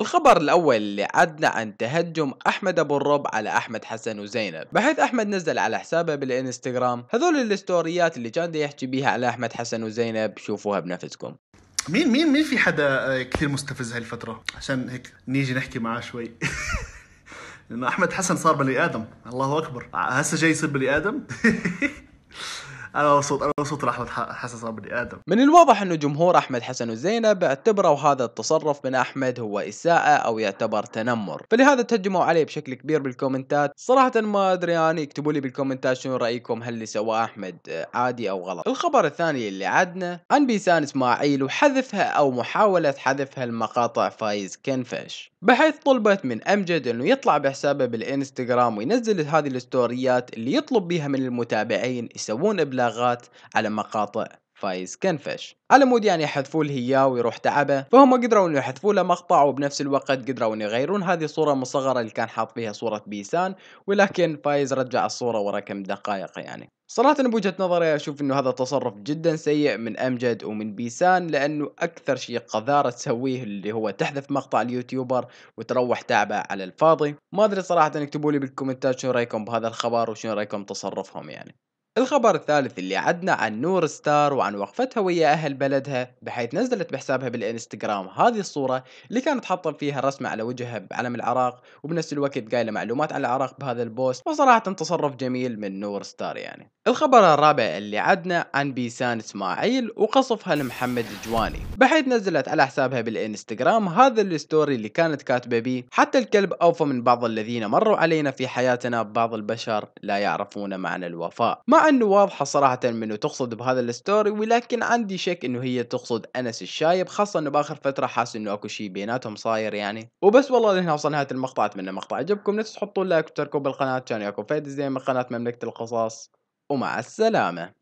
الخبر الأول اللي عدنا عن تهجم أحمد أبو الرب على أحمد حسن وزينب بحيث أحمد نزل على حسابه بالإنستغرام هذول الستوريات اللي كان يحكي بيها على أحمد حسن وزينب شوفوها بنفسكم. مين مين مين في حدا كثير مستفز هاي الفترة عشان هيك نيجي نحكي معاه شوي. لأنه أحمد حسن صار بني آدم. الله أكبر. هسه جاي يصير بني آدم؟ أنا مبسوط أنا مبسوط احمد حسن بني آدم. من الواضح انه جمهور أحمد حسن وزينب اعتبروا هذا التصرف من أحمد هو إساءة أو يعتبر تنمر. فلهذا تهجموا عليه بشكل كبير بالكومنتات. صراحة ما أدري يعني اكتبوا لي بالكومنتات شنو رأيكم؟ هل اللي سواه أحمد عادي أو غلط؟ الخبر الثاني اللي عدنا عن بيسان إسماعيل وحذفها أو محاولة حذفها المقاطع فايز كنفش. بحيث طلبت من امجد أنه يطلع بحسابه بالإنستغرام وينزل هذه ال story ات اللي يطلب بها من المتابعين يسوون ابلاغات على مقاطع فايز كنفش. على مود يعني يحذفوا له اياه ويروح تعبه. فهم قدروا إنه يحذفوا له مقطع وبنفس الوقت قدروا إنه يغيرون. هذه الصورة مصغرة اللي كان حاط فيها صورة بيسان ولكن فايز رجع الصورة ورا كم دقائق يعني. صراحة بوجهة نظري أشوف إنه هذا تصرف جدا سيء من أمجد ومن بيسان لأنه أكثر شيء قذارة تسويه اللي هو تحذف مقطع اليوتيوبر وتروح تعبه على الفاضي. ما أدري صراحة اكتبوا لي بال comment ات شنو رأيكم بهذا الخبر وشنو رأيكم تصرفهم يعني. الخبر الثالث اللي عدنا عن نور ستار وعن وقفتها ويا أهل بلدها بحيث نزلت بحسابها بالإنستغرام. هذه الصورة اللي كانت حاطة فيها رسمة على وجهها بعلم العراق وبنفس الوقت قايلة معلومات عن العراق بهذا ال post وصراحة تصرف جميل من نور ستار يعني. الخبر الرابع اللي عدنا عن بيسان إسماعيل وقصفها لمحمد جواني بحيث نزلت على حسابها بالإنستغرام هذا ال story اللي كانت كاتبة بيه حتى الكلب أوفى من بعض الذين مروا علينا في حياتنا بعض البشر لا يعرفون معنى الوفاء. مع انه واضحة صراحة منه تقصد بهذا ال story ولكن عندي شك إنه هي تقصد أنس الشايب خاصة إنه بآخر فترة حاس إنه أكو شيء بيناتهم صاير يعني. وبس والله لهنا وصلنا نهاية المقطع أتمنى المقطع عجبكم لا تحطوا like وتشتركوا بالقناة كان ياكم فايد زين من قناة مملكة القصص ومع السلامة.